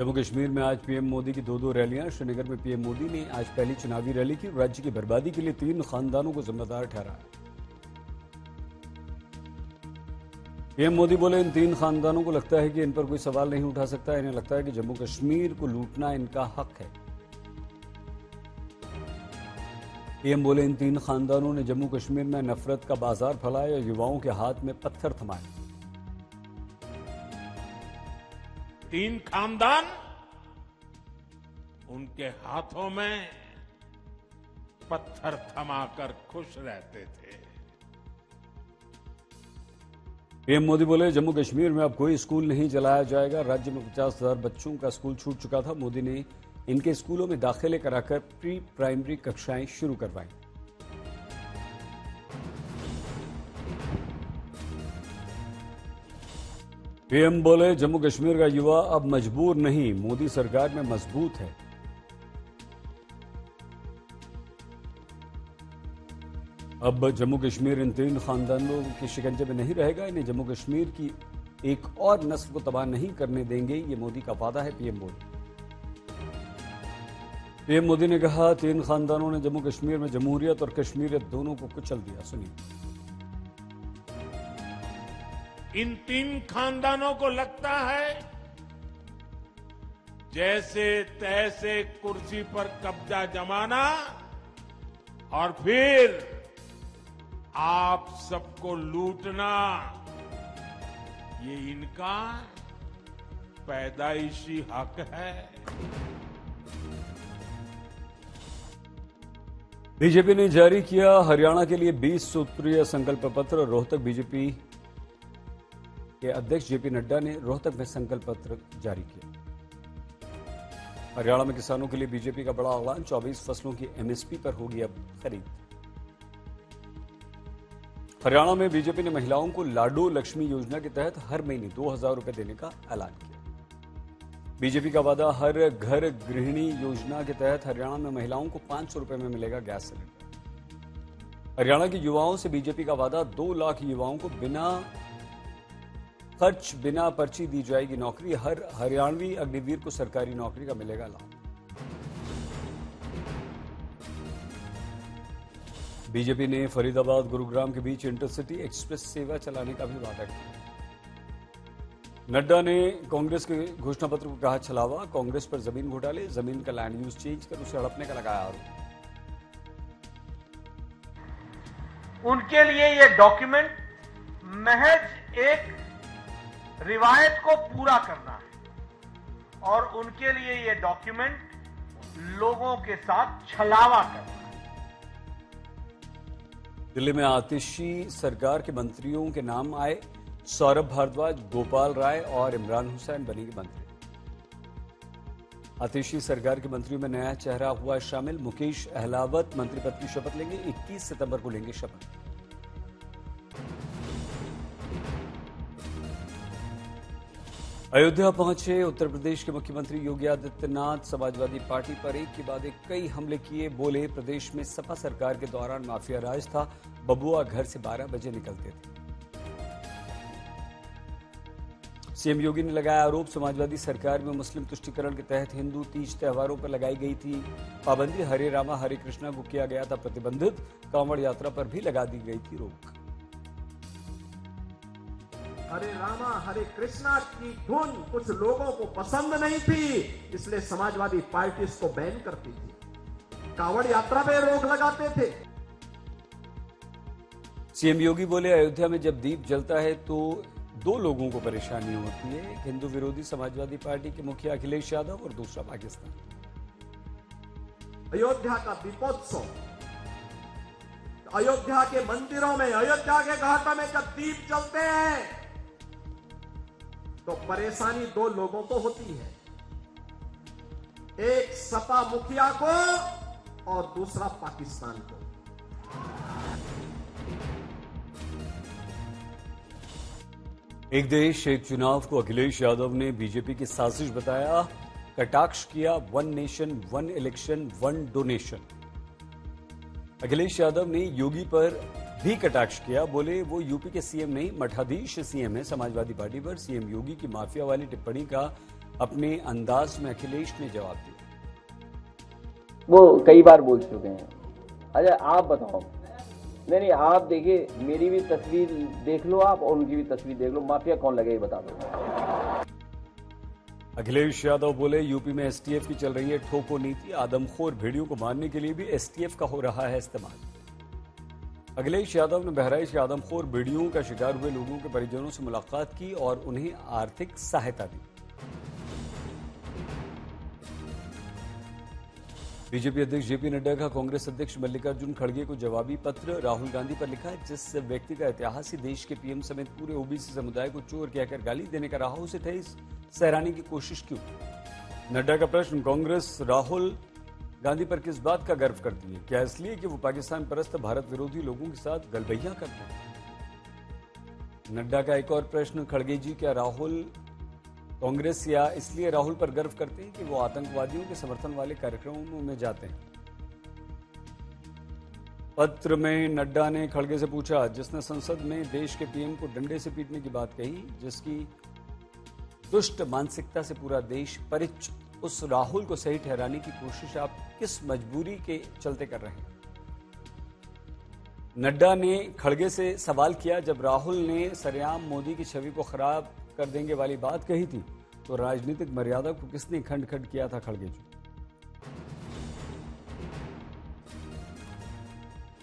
जम्मू कश्मीर में आज पीएम मोदी की दो दो रैलियाँ, श्रीनगर में पीएम मोदी ने आज पहली चुनावी रैली की, राज्य की बर्बादी के लिए तीन खानदानों को जिम्मेदार ठहराया। पीएम मोदी बोले, इन तीन खानदानों को लगता है कि इन पर कोई सवाल नहीं उठा सकता, इन्हें लगता है कि जम्मू कश्मीर को लूटना इनका हक है। पीएम बोले, इन तीन खानदानों ने जम्मू कश्मीर में नफरत का बाज़ार फैलाया युवाओं के हाथ में पत्थर थमाए। तीन खानदान उनके हाथों में पत्थर थमाकर खुश रहते थे। पीएम मोदी बोले, जम्मू कश्मीर में अब कोई स्कूल नहीं चलाया जाएगा। राज्य में पचास हज़ार बच्चों का स्कूल छूट चुका था। मोदी ने इनके स्कूलों में दाखिले कराकर प्री प्राइमरी कक्षाएँ शुरू करवाई। पीएम बोले, जम्मू कश्मीर का युवा अब मजबूर नहीं, मोदी सरकार में मज़बूत है। अब जम्मू कश्मीर इन तीन खानदानों के शिकंजे में नहीं रहेगा, इन्हें जम्मू कश्मीर की एक और नस्ल को तबाह नहीं करने देंगे, ये मोदी का वादा है, पीएम मोदी। पीएम मोदी ने कहा, तीन खानदानों ने जम्मू कश्मीर में जमहूरियत और कश्मीरियत दोनों को कुचल दिया। सुनिए। इन तीन खानदानों को लगता है, जैसे तैसे कुर्सी पर कब्जा जमाना, और फिर आप सबको लूटना। ये इनका पैदाइशी हक है। बीजेपी ने जारी किया हरियाणा के लिए 20 सूत्रीय संकल्प पत्र, रोहतक बीजेपी के अध्यक्ष जेपी नड्डा ने रोहतक में संकल्प पत्र जारी किया। हरियाणा में किसानों के लिए बीजेपी का बड़ा ऐलान 24 फ़सलों की एमएसपी पर होगी अब खरीद। हरियाणा में बीजेपी ने महिलाओं को लाडो लक्ष्मी योजना के तहत हर महीने दो हज़ार रुपए देने का ऐलान किया। बीजेपी का वादा, हर घर गृहिणी योजना के तहत हरियाणा में महिलाओं को पाँच सौ रुपए में मिलेगा गैस सिलेंडर। हरियाणा के युवाओं से बीजेपी का वादा, दो लाख युवाओं को बिना खर्च बिना पर्ची दी जाएगी नौकरी। हर हरियाणवी अग्निवीर को सरकारी नौकरी का मिलेगा लाभ। बीजेपी ने फरीदाबाद गुरुग्राम के बीच इंटरसिटी एक्सप्रेस सेवा चलाने का भी वादा किया। नड्डा ने कांग्रेस के घोषणा पत्र को कहा छलावा। कांग्रेस पर ज़मीन घोटाले, ज़मीन का लैंड यूज़ चेंज कर उसे हड़पने का लगाया आरोप। उनके लिए यह डॉक्यूमेंट महज एक रिवायत को पूरा करना है। और उनके लिए ये डॉक्यूमेंट लोगों के साथ छलावा करना दिल्ली में आतिशी सरकार के मंत्रियों के नाम आए। सौरभ भारद्वाज, गोपाल राय और इमरान हुसैन बनेंगे मंत्री। आतिशी सरकार के मंत्रियों में नया चेहरा हुआ शामिल। मुकेश अहलावत मंत्री पद की शपथ लेंगे। 21 सितंबर को लेंगे शपथ। अयोध्या पहुँचे उत्तर प्रदेश के मुख्यमंत्री योगी आदित्यनाथ। समाजवादी पार्टी पर एक के बाद एक कई हमले किए। बोले, प्रदेश में सपा सरकार के दौरान माफिया राज था। बबुआ घर से 12 बजे निकलते थे। सीएम योगी ने लगाया आरोप, समाजवादी सरकार में मुस्लिम तुष्टिकरण के तहत हिंदू तीज त्योहारों पर लगाई गई थी। पाबंदी, हरे रामा, हरे कृष्णा को किया गया था प्रतिबंधित। कांवड़ यात्रा पर भी लगा दी गई थी रोक। हरे रामा हरे कृष्णा की धुन कुछ लोगों को पसंद नहीं थी इसलिए समाजवादी पार्टी इसको बैन करती थी। कांवड़ यात्रा पे रोक लगाते थे। सीएम योगी बोले अयोध्या में जब दीप जलता है तो दो लोगों को परेशानी होती है एक हिंदू विरोधी समाजवादी पार्टी के मुखिया अखिलेश यादव और दूसरा पाकिस्तान। अयोध्या का दीपोत्सव। अयोध्या के मंदिरों में अयोध्या के घाटों में जब दीप जलते हैं तो परेशानी दो लोगों को होती है। एक सपा मुखिया को और दूसरा पाकिस्तान को। एक देश, एक चुनाव को अखिलेश यादव ने बीजेपी की साजिश बताया। कटाक्ष किया, one nation, one election, one donation. Akhilesh Yadav ने योगी पर भी कटाक्ष किया। बोले वो यूपी के सीएम नहीं मठाधीश सीएम है। समाजवादी पार्टी पर सीएम योगी की माफिया वाली टिप्पणी का अपने अंदाज में अखिलेश ने जवाब दिया। वो कई बार बोल चुके हैं। अच्छा आप बताओ। नहीं नहीं आप देखिए मेरी भी तस्वीर देख लो आप और उनकी भी तस्वीर देख लो। माफिया कौन लगे बता दो। अखिलेश यादव बोले यूपी में एसटीएफ की चल रही है ठोको नीति। आदमखोर भेड़ियों को मारने के लिए भी एसटीएफ का हो रहा है इस्तेमाल। अखिलेश यादव ने बहराइच के आदमखोर भेड़ियों का शिकार हुए लोगों के परिजनों से मुलाकात की और उन्हें आर्थिक सहायता दी। बीजेपी अध्यक्ष जेपी नड्डा का कांग्रेस अध्यक्ष मल्लिकार्जुन खड़गे को जवाबी पत्र राहुल गांधी पर लिखा जिस व्यक्ति का इतिहास ही देश के पीएम समेत पूरे ओबीसी समुदाय को चोर कहकर गाली देने का रहा उसे थे सहराने की कोशिश क्यों? नड्डा का प्रश्न, कांग्रेस राहुल गांधी पर किस बात का गर्व करती है? क्या इसलिए कि वो पाकिस्तान परस्त भारत विरोधी लोगों के साथ गलबैया करते हैं? नड्डा का एक और प्रश्न, खड़गे जी, क्या राहुल कांग्रेस या इसलिए राहुल पर गर्व करते हैं कि वो आतंकवादियों के समर्थन वाले कार्यक्रमों में जाते हैं? पत्र में नड्डा ने खड़गे से पूछा, जिसने संसद में देश के पीएम को डंडे से पीटने की बात कही, जिसकी दुष्ट मानसिकता से पूरा देश परिचित उस राहुल को सही ठहराने की कोशिश आप किस मजबूरी के चलते कर रहे हैं? नड्डा ने खड़गे से सवाल किया, जब राहुल ने सरेआम मोदी की छवि को खराब कर देंगे वाली बात कही थी तो राजनीतिक मर्यादा को किसने खंड खंड किया था खड़गे जी?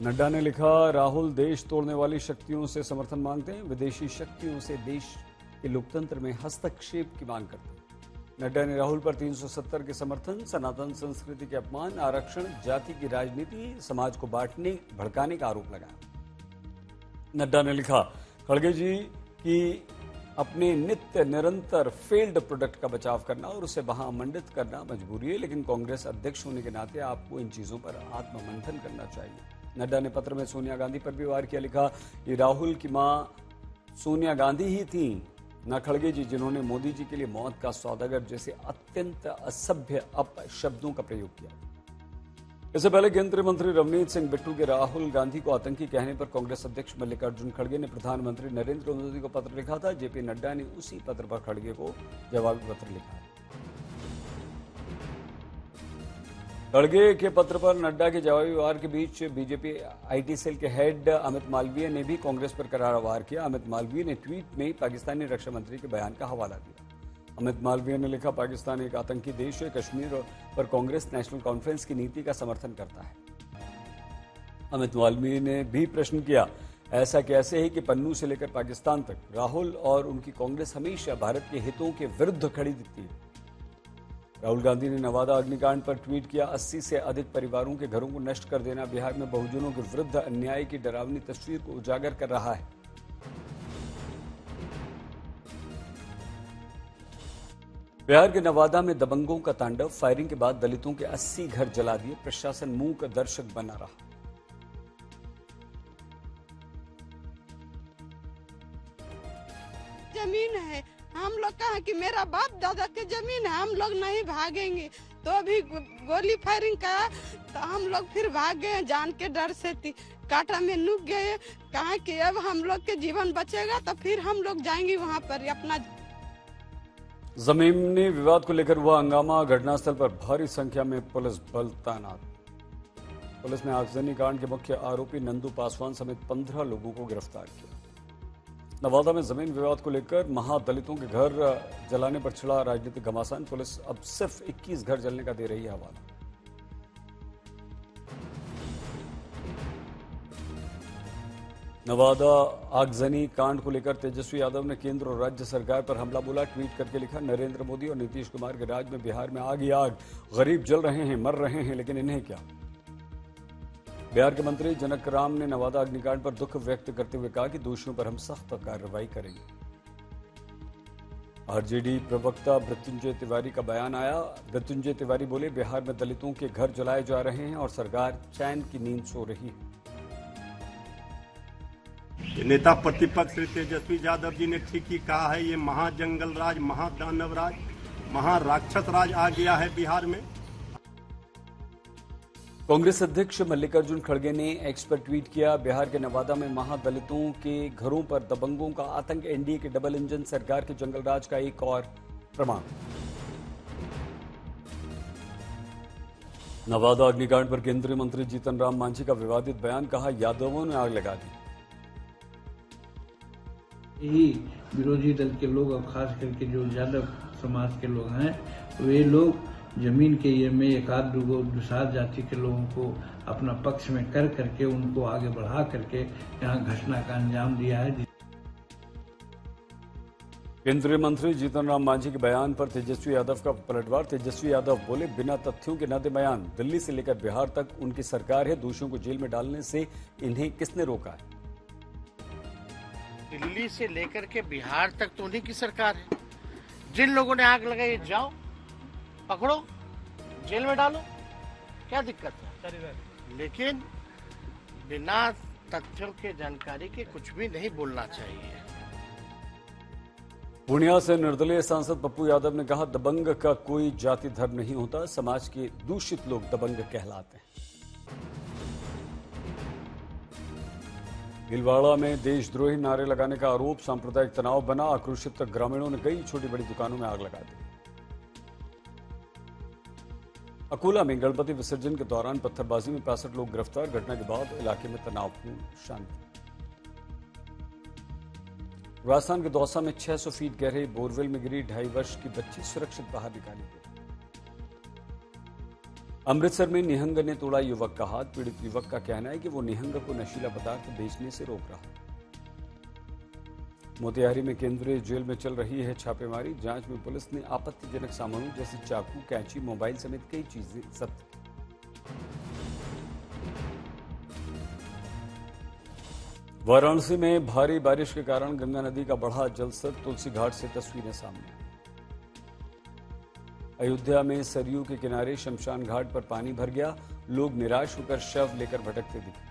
नड्डा ने लिखा, राहुल देश तोड़ने वाली शक्तियों से समर्थन मांगते हैं, विदेशी शक्तियों से देश के लोकतंत्र में हस्तक्षेप की मांग करते हैं। नड्डा ने राहुल पर 370 के समर्थन, सनातन संस्कृति के अपमान, आरक्षण, जाति की राजनीति, समाज को बांटने, भड़काने का आरोप लगाया। नड्डा ने लिखा, खड़गे जी की अपने नित्य निरंतर फेल्ड प्रोडक्ट का बचाव करना और उसे वहाँ मंडित करना मजबूरी है, लेकिन कांग्रेस अध्यक्ष होने के नाते आपको इन चीज़ों पर आत्ममंथन करना चाहिए। नड्डा ने पत्र में सोनिया गांधी पर भी वार किया, लिखा कि राहुल की माँ सोनिया गांधी ही थी। न खड़गे जी, जिन्होंने मोदी जी के लिए मौत का सौदागर जैसे अत्यंत असभ्य अप शब्दों का प्रयोग किया। इससे पहले केंद्रीय मंत्री रवनीत सिंह बिट्टू के राहुल गांधी को आतंकी कहने पर कांग्रेस अध्यक्ष मल्लिकार्जुन खड़गे ने प्रधानमंत्री नरेंद्र मोदी को पत्र लिखा था। जेपी नड्डा ने उसी पत्र पर खड़गे को जवाबी पत्र लिखा है। खड़गे के पत्र पर नड्डा के जवाबी वार के बीच बीजेपी आईटी सेल के हेड अमित मालवीय ने भी कांग्रेस पर करारा वार किया। अमित मालवीय ने ट्वीट में पाकिस्तानी रक्षा मंत्री के बयान का हवाला दिया। अमित मालवीय ने लिखा, पाकिस्तान एक आतंकी देश है, कश्मीर पर कांग्रेस नेशनल कॉन्फ्रेंस की नीति का समर्थन करता है। अमित मालवीय ने भी प्रश्न किया, ऐसा कैसे है कि पन्नू से लेकर पाकिस्तान तक राहुल और उनकी कांग्रेस हमेशा भारत के हितों के विरुद्ध खड़ी दिखती है? राहुल गांधी ने नवादा अग्निकांड पर ट्वीट किया 80 से अधिक परिवारों के घरों को नष्ट कर देना बिहार में बहुजनों के विरुद्ध अन्याय की डरावनी तस्वीर को उजागर कर रहा है। बिहार के नवादा में दबंगों का तांडव, फायरिंग के बाद दलितों के 80 घर जला दिए, प्रशासन मूक दर्शक बना रहा। ज़मीन है लोग कहा कि मेरा बाप दादा के ज़मीन है, हम लोग नहीं भागेंगे। तो अभी गोली फायरिंग का तो हम लोग फिर भाग गए जान के डर से थी काटा में नुक गए कहा कि अब हम लोग के जीवन बचेगा तो फिर हम लोग जाएँगे वहाँ पर अपना जमीनी विवाद को लेकर हुआ हंगामा, घटनास्थल पर भारी संख्या में पुलिस बल तैनात। पुलिस ने आगजनी कांड के मुख्य आरोपी नंदू पासवान समेत पंद्रह लोगों को गिरफ़्तार किया। नवादा में ज़मीन विवाद को लेकर महादलितों के घर जलाने पर छिड़ा राजनीतिक घमासान। पुलिस अब सिर्फ़ 21 घर जलने का दे रही है हवाला। नवादा आगजनी कांड को लेकर तेजस्वी यादव ने केंद्र और राज्य सरकार पर हमला बोला। ट्वीट करके लिखा, नरेंद्र मोदी और नीतीश कुमार के राज में बिहार में आग ही आग। गरीब जल रहे हैं, मर रहे हैं, लेकिन इन्हें क्या? बिहार के मंत्री जनक राम ने नवादा अग्निकांड पर दुख व्यक्त करते हुए कहा कि दोषियों पर हम सख्त कार्रवाई करेंगे। आरजेडी प्रवक्ता मृत्युंजय तिवारी का बयान आया। मृत्युंजय तिवारी बोले, बिहार में दलितों के घर जलाए जा रहे हैं और सरकार चैन की नींद सो रही है। नेता प्रतिपक्ष श्री तेजस्वी यादव जी ने ठीक ही कहा है, ये महाजंगल राज महादानव राज महाराक्षस राज आ गया है बिहार में। कांग्रेस अध्यक्ष मल्लिकार्जुन खड़गे ने एक्स पर ट्वीट किया, बिहार के नवादा में महादलितों के घरों पर दबंगों का आतंक, एनडीए के डबल इंजन, सरकार के जंगल राज का एक और प्रमाण। नवादा अग्निकांड पर केंद्रीय मंत्री जीतन राम मांझी का विवादित बयान, कहा, यादवों ने आग लगा दी। यही विरोधी दल के लोग और खास करके जो यादव समाज के लोग हैं, वे लोग ज़मीन के ये में एक आध दो दुसार जाति के लोगों को अपना पक्ष में कर करके उनको आगे बढ़ा करके यहाँ घटना का अंजाम दिया है। केंद्रीय मंत्री जीतन राम मांझी के बयान पर तेजस्वी यादव का पलटवार। तेजस्वी यादव बोले बिना तथ्यों के न दे बयान। दिल्ली से लेकर बिहार तक उनकी सरकार है। दोषियों को जेल में डालने से इन्हें किसने रोका है? दिल्ली से लेकर के बिहार तक तो उन्हीं की सरकार है। जिन लोगों ने आग लगाई जाओ। पकड़ो जेल में डालो क्या दिक्कत है? लेकिन बिना तथ्यों के जानकारी के कुछ भी नहीं बोलना चाहिए। पूर्णिया से निर्दलीय सांसद पप्पू यादव ने कहा दबंग का कोई जाति धर्म नहीं होता समाज के दूषित लोग दबंग कहलाते हैं। भीलवाड़ा में देशद्रोही नारे लगाने का आरोप सांप्रदायिक तनाव बना आक्रोशित ग्रामीणों ने कई छोटी बड़ी दुकानों में आग लगा दी। अकोला में गणपति विसर्जन के दौरान पत्थरबाजी में पैंसठ लोग गिरफ़्तार। घटना के बाद इलाके में तनावपूर्ण शांति। राजस्थान के दौसा में 600 फीट गहरे बोरवेल में गिरी ढाई वर्ष की बच्ची, सुरक्षित बाहर निकाली गई। अमृतसर में निहंग ने तोड़ा युवक का हाथ। पीड़ित युवक का कहना है कि वो निहंग को नशीला पदार्थ बेचने से रोक रहा मोतिहारी में केंद्रीय जेल में चल रही है छापेमारी, जाँच में पुलिस ने आपत्तिजनक सामानों जैसे चाकू, कैंची, मोबाइल समेत कई चीज़ें जब्त वाराणसी में भारी बारिश के कारण गंगा नदी का बढ़ा जलस्तर, तुलसी घाट से तस्वीरें सामने। अयोध्या में सरयू के किनारे शमशान घाट पर पानी भर गया, लोग निराश होकर शव लेकर भटकते दिखे।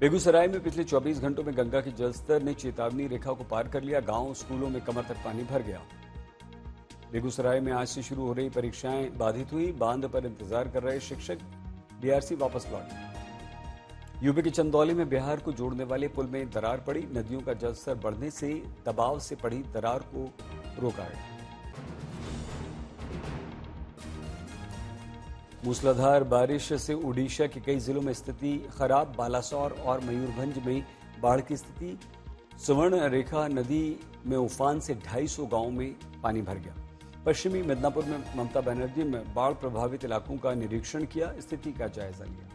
बेगूसराय में पिछले 24 घंटों में गंगा के जलस्तर ने चेतावनी रेखा को पार कर लिया, गाँव स्कूलों में कमर तक पानी भर गया। बेगूसराय में आज से शुरू हो रही परीक्षाएँ बाधित हुई, बाँध पर इंतज़ार कर रहे शिक्षक डीआरसी वापस लौटे। यूपी के चंदौली में बिहार को जोड़ने वाले पुल में दरार पड़ी, नदियों का जलस्तर बढ़ने से, दबाव से पड़ी दरार को रोका गया। मूसलाधार बारिश से उड़ीसा के कई जिलों में स्थिति खराब, बालासोर और मयूरभंज में बाढ़ की स्थिति। सुवर्ण रेखा नदी में उफान से 250 गाँवों में पानी भर गया। पश्चिमी मिदनापुर में ममता बनर्जी ने बाढ़ प्रभावित इलाकों का निरीक्षण किया, स्थिति का जायजा लिया।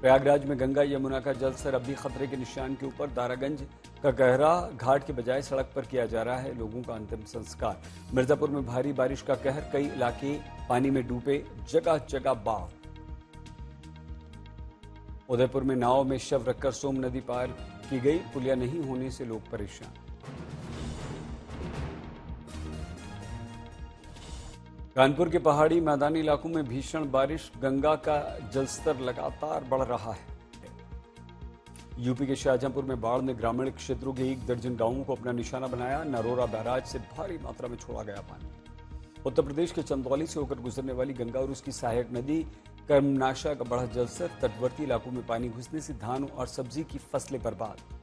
प्रयागराज में गंगा यमुना का जलस्तर अब भी खतरे के निशान के ऊपर। दारागंज का गहरा घाट के बजाय सड़क पर किया जा रहा है लोगों का अंतिम संस्कार। मिर्जापुर में भारी बारिश का कहर, कई इलाके पानी में डूबे जगह जगह बाढ़। उदयपुर में नाव में शव रखकर सोम नदी पार की गई। पुलिया नहीं होने से लोग परेशान। कानपुर के पहाड़ी मैदानी इलाकों में भीषण बारिश, गंगा का जलस्तर लगातार बढ़ रहा है। यूपी के शाहजहांपुर में बाढ़ ने ग्रामीण क्षेत्रों के एक दर्जन गाँवों को अपना निशाना बनाया। नरोरा बैराज से भारी मात्रा में छोड़ा गया पानी। उत्तर प्रदेश के चंदौली से होकर गुजरने वाली गंगा और उसकी सहायक नदी कर्मनाशा का बढ़ा जलस्तर, तटवर्ती इलाकों में पानी घुसने से धान और सब्ज़ी की फ़सलें बर्बाद।